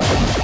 you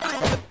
you